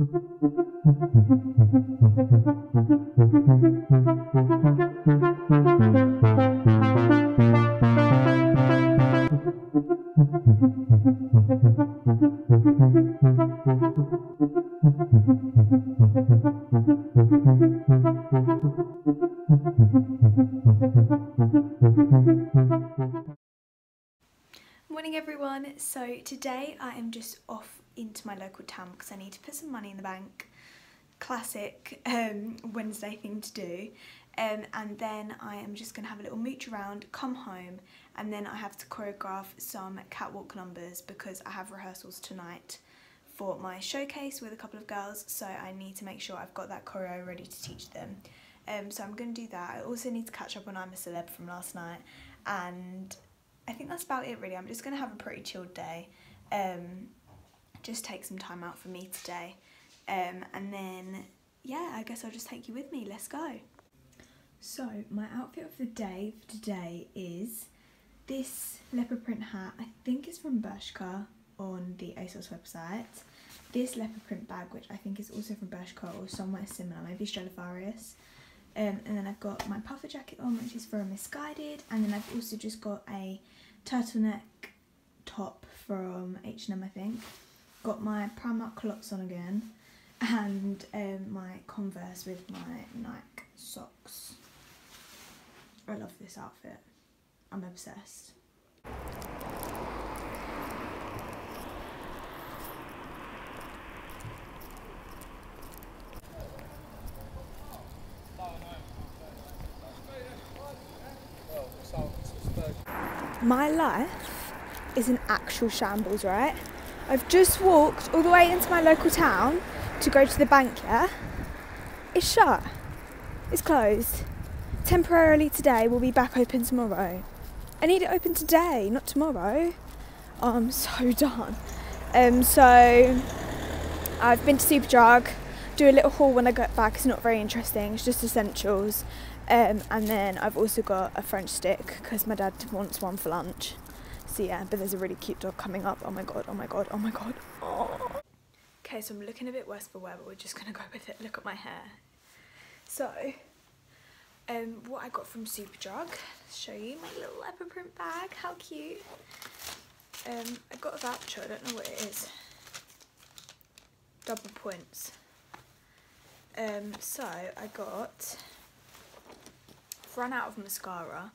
Thank you. Everyone, so today I am just off into my local town because I need to put some money in the bank. Classic um, Wednesday thing to do. Um, and then I am just going to have a little mooch around, come home, and then I have to choreograph some catwalk numbers because I have rehearsals tonight for my showcase with a couple of girls, so I need to make sure I've got that choreo ready to teach them. Um, so I'm going to do that. I also need to catch up on I'm a Celeb from last night, and I think that's about it really. I'm just going to have a pretty chilled day. Um, just take some time out for me today. Um, and then, yeah, I guess I'll just take you with me. Let's go. So, my outfit of the day for today is this leopard print hat. I think it's from Bershka on the ASOS website. This leopard print bag, which I think is also from Bershka or somewhere similar, maybe Stradivarius. Um, and then I've got my puffer jacket on, which is from Missguided. And then I've also just got a turtleneck top from H&M, I think. Got my Primark clots on again. And um, my Converse with my Nike socks. I love this outfit. I'm obsessed. My life is an actual shambles, right? I've just walked all the way into my local town to go to the bank, yeah? It's shut. It's closed. Temporarily today, we'll be back open tomorrow. I need it open today, not tomorrow. Oh, I'm so done. Um, so I've been to Superdrug, do a little haul when I get back. It's not very interesting. It's just essentials. Um, and then I've also got a French stick because my dad wants one for lunch. So yeah, but there's a really cute dog coming up. Oh my god, oh my god, oh my god. Oh. Okay, so I'm looking a bit worse for wear, but we're just gonna go with it. Look at my hair. So, um, what I got from Superdrug, show you my little leopard print bag, how cute. Um, I got a voucher, I don't know what it is. Double points. Um, so I got run out of mascara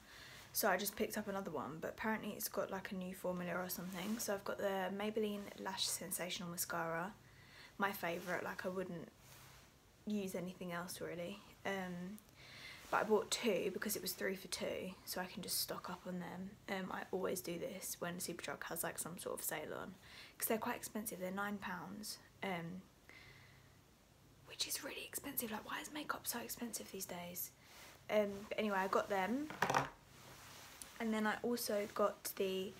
so I just picked up another one but apparently it's got like a new formula or something. So I've got the Maybelline Lash Sensational Mascara my favourite like I wouldn't use anything else really. Um, but I bought two because it was three for two so I can just stock up on them. Um, I always do this when Superdrug has like some sort of sale on because they're quite expensive they're nine pounds. Um, which is really expensive like why is makeup so expensive these days um, but anyway, I got them. And then I also got the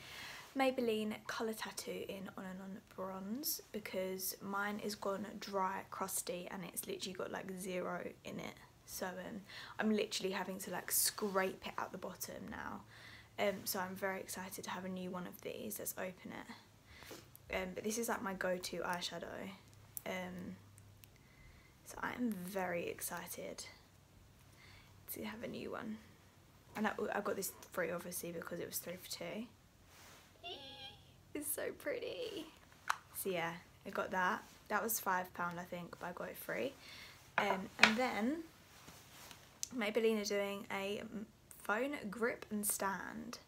Maybelline Colour Tattoo in On and On Bronze because mine is gone dry, crusty, and it's literally got like zero in it. So um, I'm literally having to like scrape it out the bottom now. Um, so I'm very excited to have a new one of these. Let's open it. Um, but this is like my go-to eyeshadow. Um, so I am very excited to have a new one. And I, I got this free obviously because it was three for two. It's so pretty. So yeah, I got that. That was £5 I think, but I got it free. Um, and then Maybelline are doing a phone grip and stand.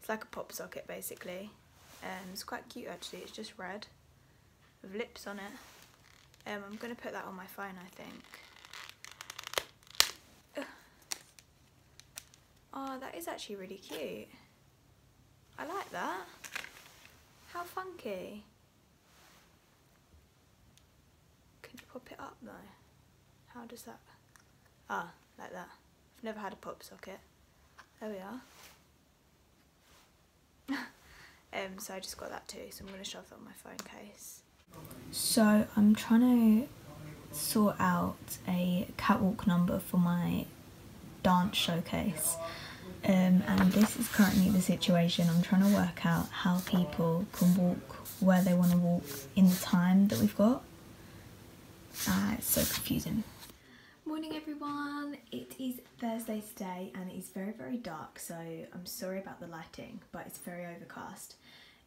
It's like a pop socket basically. Um, it's quite cute actually, it's just red with lips on it. Um, I'm going to put that on my phone I think. Oh, that is actually really cute. I like that. How funky. Can you pop it up though? How does that? Ah, like that. I've never had a pop socket. There we are. um, so I just got that too, so I'm going to shove that on my phone case. So I'm trying to sort out a catwalk number for my dance showcase. Um, and this is currently the situation. I'm trying to work out how people can walk where they want to walk in the time that we've got. Ah, it's so confusing. Morning everyone, it is Thursday today and it is very very dark so I'm sorry about the lighting but it's very overcast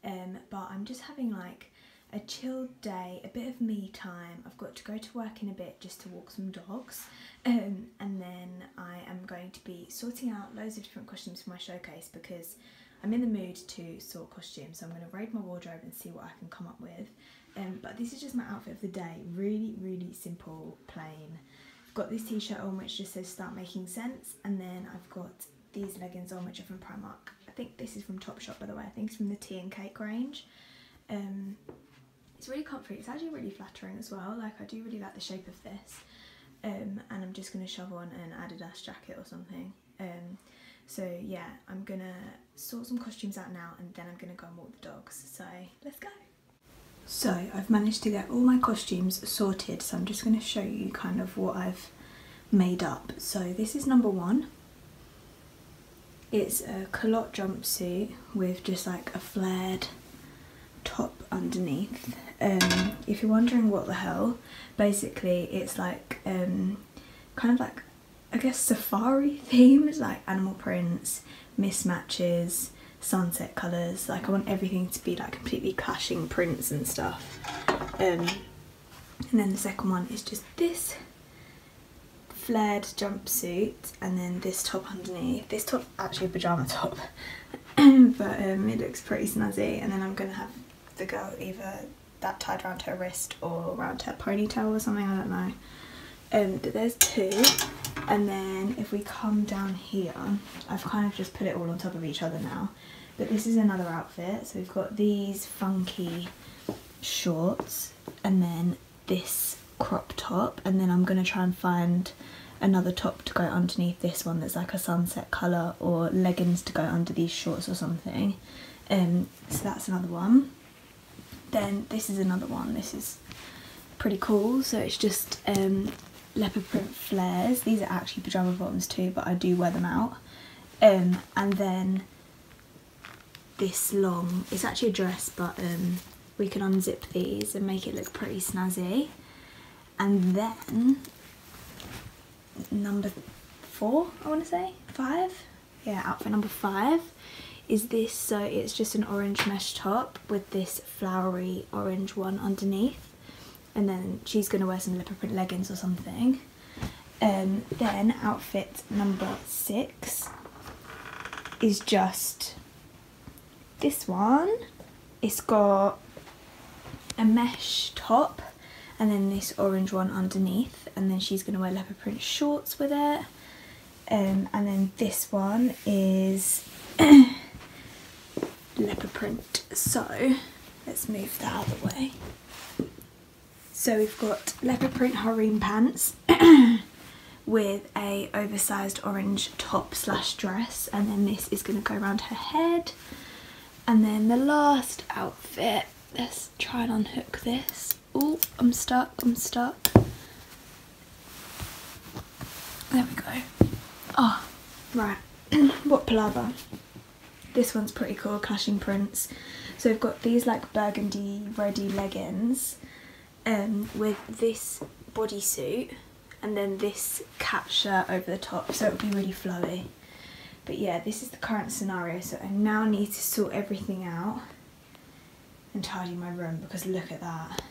um, but I'm just having like a chilled day, a bit of me time. I've got to go to work in a bit just to walk some dogs um, and then I am going to be sorting out loads of different costumes for my showcase because I'm in the mood to sort costumes so I'm going to raid my wardrobe and see what I can come up with um, but this is just my outfit of the day, really really simple, plain I've got this t-shirt on which just says start making sense and then I've got these leggings on which are from Primark. I think this is from Topshop by the way, I think it's from the tea and cake range. Um, it's really comfy, it's actually really flattering as well, like I do really like the shape of this. Um, and I'm just going to shove on an Adidas jacket or something. Um, so yeah, I'm to sort some costumes out now and then I'm to go and walk the dogs. So let's go. So I've managed to get all my costumes sorted so I'm just going to show you kind of what I've made up. So this is number one. It's a culotte jumpsuit with just like a flared top underneath. Um, if you're wondering what the hell, basically it's like um, kind of like I guess safari themes like animal prints, mismatches, sunset colours. Like I want everything to be like completely clashing prints and stuff. Um, and then the second one is just this flared jumpsuit and then this top underneath. This top actually a pyjama top but um, it looks pretty snazzy and then I'm going to have the girl either that tied around her wrist or around her ponytail or something, I don't know. Um, but there's two and then if we come down here I've kind of just put it all on top of each other now. But this is another outfit so we've got these funky shorts and then this crop top and then I'm going to try and find another top to go underneath this one that's like a sunset colour or leggings to go under these shorts or something. Um, so that's another one then this is another one this is pretty cool so it's just um, leopard print flares. These are actually pyjama bottoms too, but I do wear them out. Um, and then this long, it's actually a dress, but um, we can unzip these and make it look pretty snazzy. And then number four, I want to say, five? Yeah, outfit number five is this, so it's just an orange mesh top with this flowery orange one underneath and then she's going to wear some leopard print leggings or something. Um, then outfit number six is just this one. It's got a mesh top and then this orange one underneath and then she's going to wear leopard print shorts with it. Um, and then this one is leopard print. So let's move that the way. So we've got leopard print harem pants with a oversized orange top slash dress and then this is going to go around her head. And then the last outfit, let's try and unhook this. Oh, I'm stuck, I'm stuck. There we go. Oh, right. what palaver. This one's pretty cool, clashing prints. So we've got these like burgundy ready leggings um, with this bodysuit and then this cat shirt over the top so it would be really flowy. But yeah, this is the current scenario so I now need to sort everything out and tidy my room because look at that.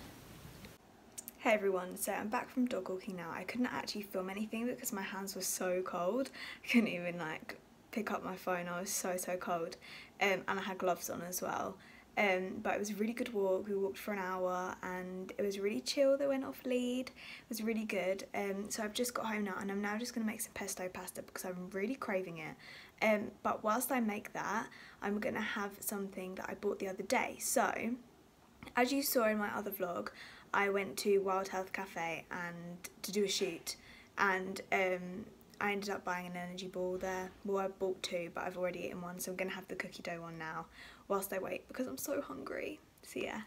Hey everyone, so I'm back from dog walking now. I couldn't actually film anything because my hands were so cold. I couldn't even like pick up my phone, I was so so cold. Um, and I had gloves on as well. Um, but it was a really good walk. We walked for an hour and it was really chill. They went off lead. It was really good. Um, so I've just got home now and I'm now just going to make some pesto pasta because I'm really craving it. Um, but whilst I make that, I'm going to have something that I bought the other day. So, as you saw in my other vlog, I went to Wild Health Cafe and to do a shoot and um, I ended up buying an energy ball there. Well, I bought two, but I've already eaten one, so I'm going to have the cookie dough one now whilst I wait because I'm so hungry. So yeah.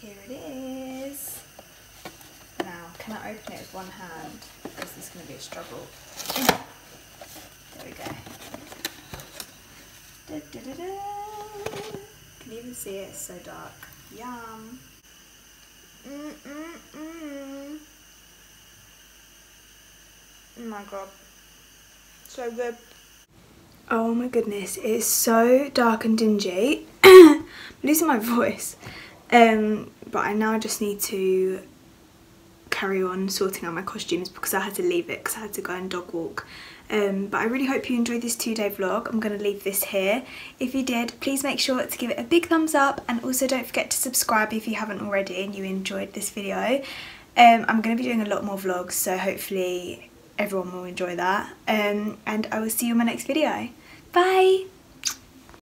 Here it is. Now, can I open it with one hand? Because this is going to be a struggle. There we go. Da, da, da. Can you even see it? It's so dark. Yum. My god. So good. Oh my goodness, it's so dark and dingy. I'm losing my voice. Um, but I now just need to carry on sorting out my costumes because I had to leave it because I had to go and dog walk. Um, but I really hope you enjoyed this two day vlog. I'm going to leave this here. If you did, please make sure to give it a big thumbs up and also don't forget to subscribe if you haven't already and you enjoyed this video. Um, I'm going to be doing a lot more vlogs so hopefully everyone will enjoy that. Um, and I will see you in my next video. Bye!